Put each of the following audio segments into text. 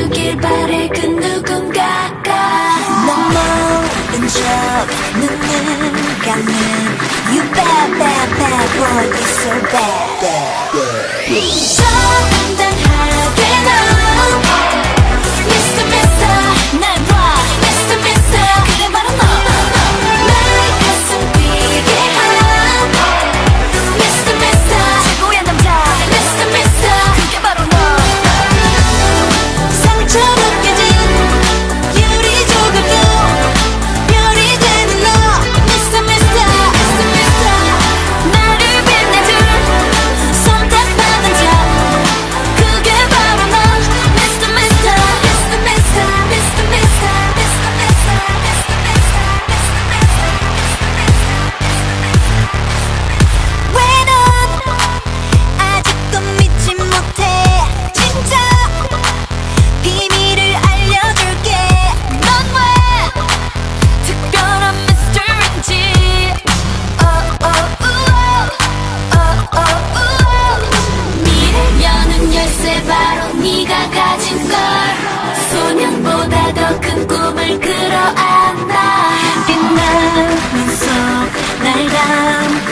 주길 바래 그 누군가가 난 모른 척 눈을 감는 You bad bad bad boy you're so bad, bad, bad.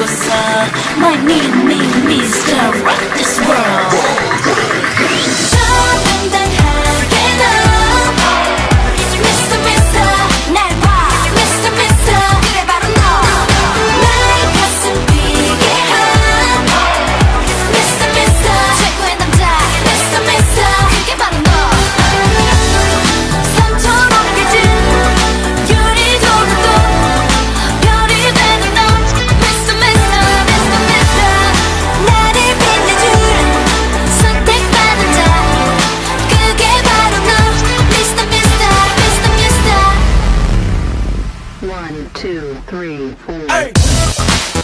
My, Might mean me, Mr. Rock this world. two, three, four. Hey.